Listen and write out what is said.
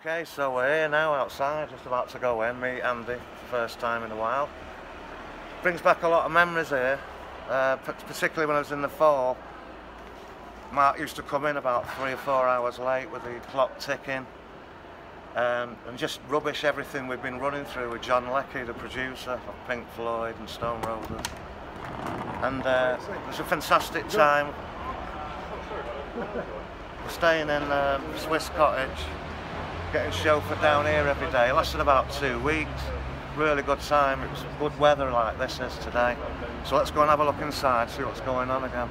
Okay, so we're here now outside, just about to go in, meet Andy, first time in a while. Brings back a lot of memories here, uh, particularly when I was in the Fall. Mark used to come in about three or four hours late with the clock ticking um, and just rubbish everything we've been running through with John Leckie, the producer of Pink Floyd and Stone Roses. And uh, it was a fantastic time. We're staying in um, Swiss Cottage, getting chauffeured down here every day. It lasted about two weeks. Really good time. It was good weather like this is today. So let's go and have a look inside, see what's going on again.